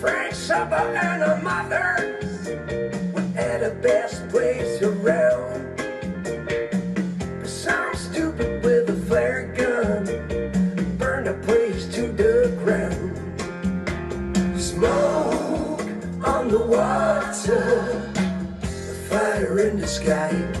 Frank Zappa and her mother were the best place around. But some stupid with a flare gun burned the place to the ground. Smoke on the water, fire in the sky.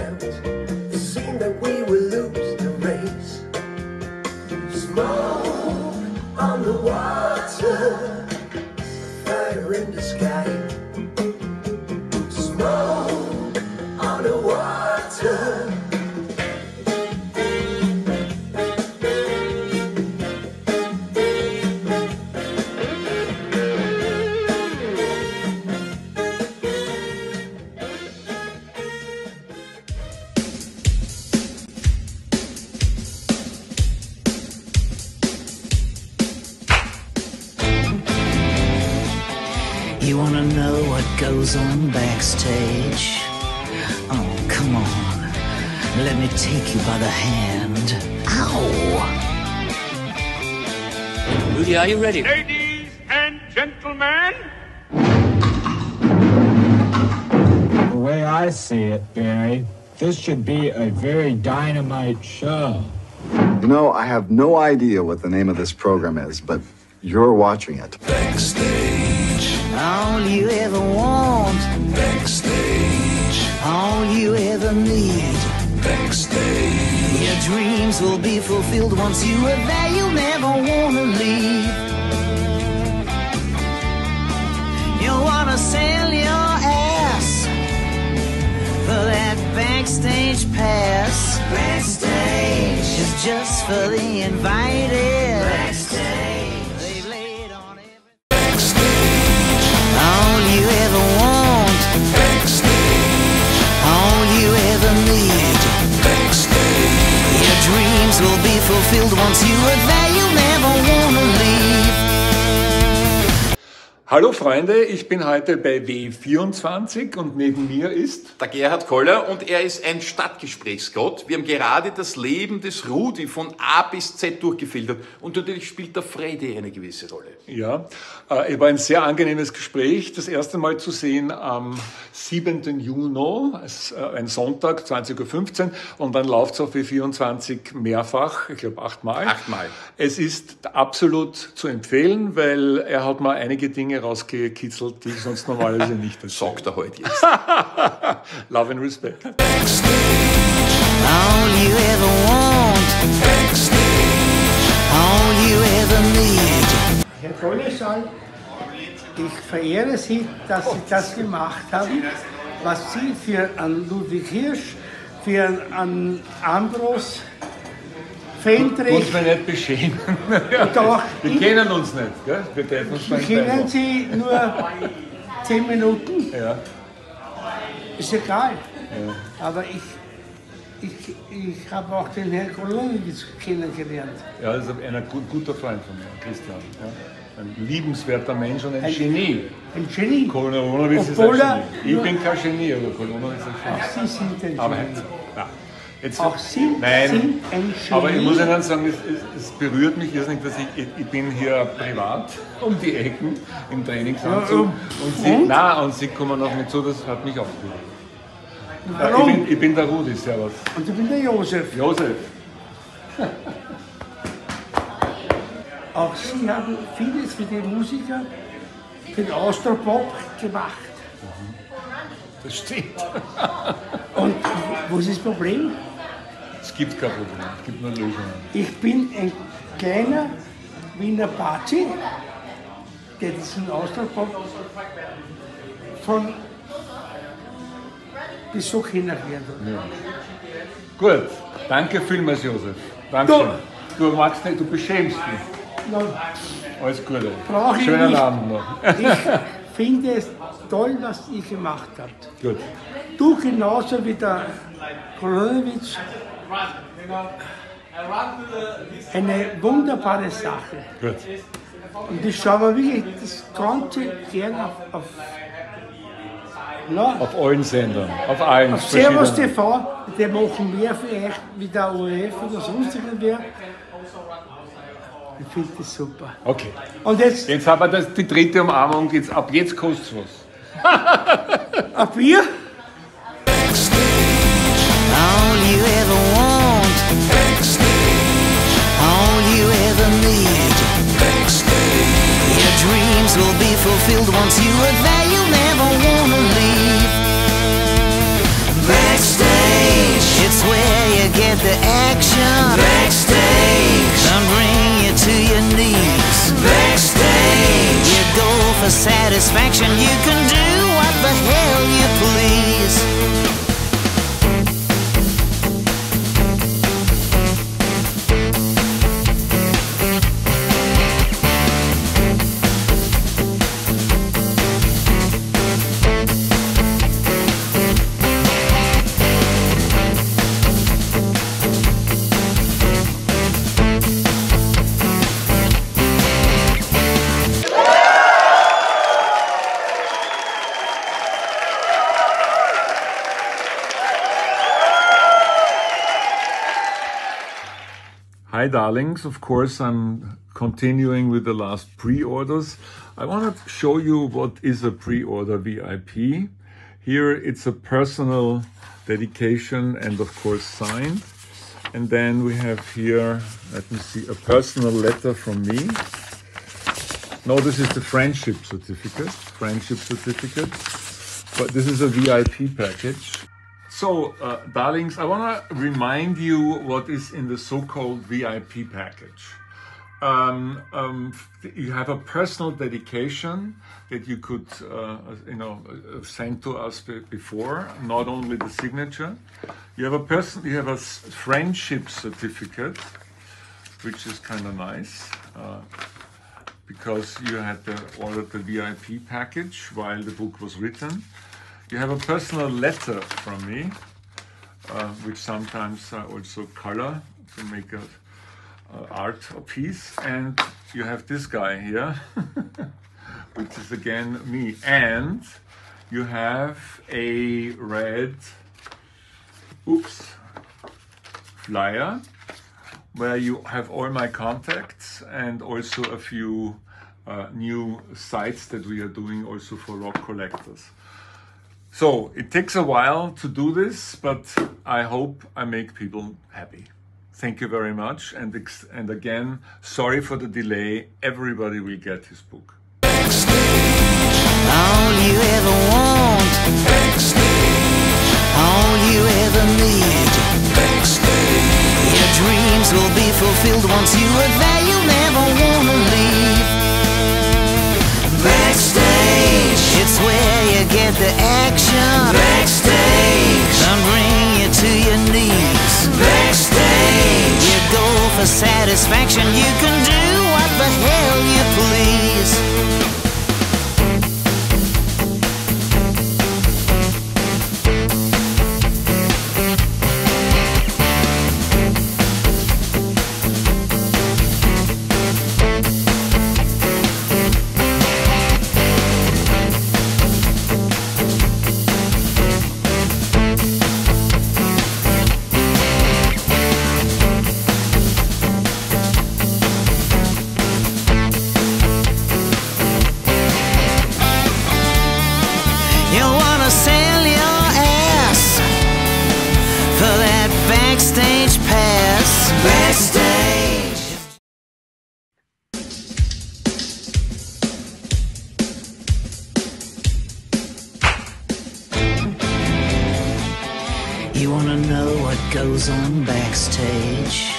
Running You wanna know what goes on backstage? Oh, come on. Let me take you by the hand. Ow! Rudy, are you ready? Ladies and gentlemen, The way I see it, Barry, this should be a very dynamite show. You know, I have no idea what the name of this program is, but you're watching it. All you ever want, Backstage, all you ever need. backstage, Your dreams will be fulfilled once you are there. You'll never wanna leave. You wanna sell your ass for that backstage pass. Backstage is just for the invited. Fulfilled once you are Hallo Freunde, ich bin heute bei W24 und neben mir ist Der Gerhard Koller und er ist ein Stadtgesprächsgott. Wir haben gerade das Leben des Rudi von A bis Z durchgefiltert und natürlich spielt der Freddy eine gewisse Rolle. Ja, äh, es war ein sehr angenehmes Gespräch. Das erste Mal zu sehen am 7. Juni, ist, äh, ein Sonntag, 20.15 Uhr. Und dann läuft es auf W24 mehrfach, ich glaube achtmal. Achtmal. Es ist absolut zu empfehlen, weil er hat mal einige Dinge rausgekitzelt, die ich sonst normalerweise nicht erzähle. Sagt er heute jetzt. Love and Respect. Herr Gollesal, ich verehre Sie, dass Sie das gemacht haben, was Sie für einen Ludwig Hirsch, für einen Ambros, Fendrich, Muss man nicht beschämen. doch, Wir ich, kennen uns nicht, gell? Wir treffen uns beim kennen. Sie nur zehn Minuten, Ja. ist egal. Aber ich, ich, ich habe auch den Herrn Kolonowitz kennengelernt. Ja, das ist ein gut, guter Freund von mir, Christian. Ja. Ein liebenswerter Mensch und ein, Genie. Ein Genie. Kolonowitz ist ein Genie. Ich bin kein Genie, aber Kolonowitz ist ein Genie. Sie sind ein Aber, Genie. ja. Jetzt, Auch Sie Nein, sind ein Genie. aber ich muss Ihnen sagen, es, es, es berührt mich irrsinnig, dass ich, ich, ich bin hier privat um die Ecken im Trainingsanzug Ja, und, Sie, und? na, und Sie kommen auf mich zu, das hat mich auch berührt. Ja, ich, Warum? bin, ich bin der Rudi, servus. Und ich bin der Josef. Josef. Auch Sie haben vieles für die Musiker, den Austropop gemacht. Das stimmt. Und wo ist das Problem? Es gibt kein Problem, es gibt nur Lösungen. Ich bin ein kleiner Wiener Bazi, der diesen Austropop von bis so kennengelernt hat. Gut, danke vielmals, Josef. Danke. Du magst nicht, du beschämst mich. Na, Alles Gute. Brauch Schönen nicht. Abend noch. ich finde es toll, was ihr gemacht habt. Gut. Du genauso wie der Kolonowitsch. Eine wunderbare Sache. Gut. Und ich schaue mir wirklich das Ganze gerne auf, auf, na, Auf allen Sendern. Auf allen. auf Servus. TV. Die machen mehr vielleicht wie der ORF oder sonst irgendwer. Ich finde das super. Okay. Und jetzt Jetzt haben wir das, die dritte Umarmung. Jetzt, ab jetzt kostet was. ab wir. All you ever want. Will be fulfilled once you are Hi, darlings. Of course, I'm continuing with the last pre orders. I want to show you what is a pre order VIP. Here, it's a personal dedication and, of course, signed. And then we have here, let me see, a personal letter from me. No, this is the friendship certificate. Friendship certificate. But this is a VIP package. So, uh, darlings, I want to remind you what is in the so-called VIP package. Um, um, you have a personal dedication that you could, uh, you know, uh, send to us be- before. Not only the signature. You have a person. You have a friendship certificate, which is kind of nice. Uh, because you had to order the VIP package while the book was written. You have a personal letter from me, uh, which sometimes I also color to make a, uh, art piece. And you have this guy here, which is again me. And you have a red, oops, flyer where you have all my contacts and also a few uh, new sites that we are doing also for rock collectors. So it takes a while to do this, but I hope I make people happy. Thank you very much, and and again, sorry for the delay. Everybody will get his book. All you satisfaction. You can know what goes on backstage?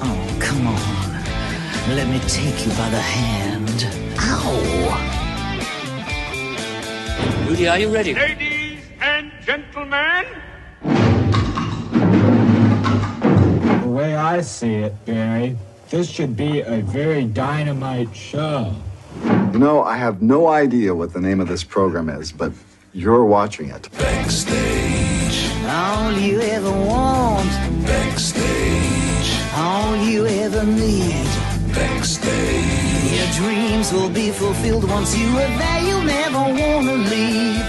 Oh, come on. Let me take you by the hand. Ow! Rudy, are you ready? Ladies and gentlemen, The way I see it, Barry, this should be a very dynamite show. You know, I have no idea what the name of this program is, but you're watching it. All you ever want. Backstage. All you ever need. Backstage. Your dreams will be fulfilled once you are there. You'll never wanna leave.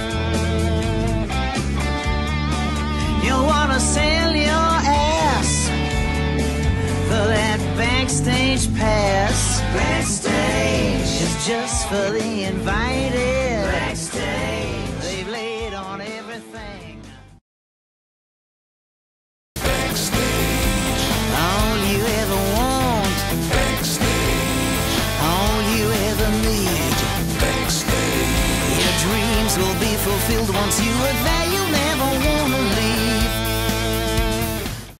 You wanna sell your ass for that backstage pass. Backstage is just for the invited.